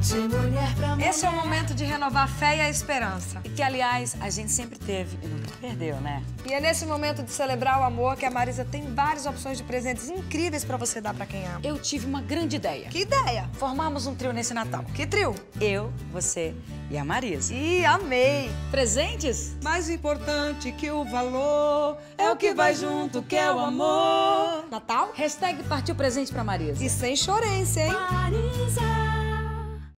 De mulher pra mulher. Esse é o momento de renovar a fé e a esperança. E que, aliás, a gente sempre teve e nunca perdeu, né? E é nesse momento de celebrar o amor que a Marisa tem várias opções de presentes incríveis para você dar para quem ama. Eu tive uma grande ideia. Que ideia! Formamos um trio nesse Natal. Que trio! Eu, você e a Marisa. E amei! Presentes? Mais importante que o valor é o que vai junto, que é o amor. Natal? Hashtag partiu presente pra Marisa. E sem chorência, hein? Marisa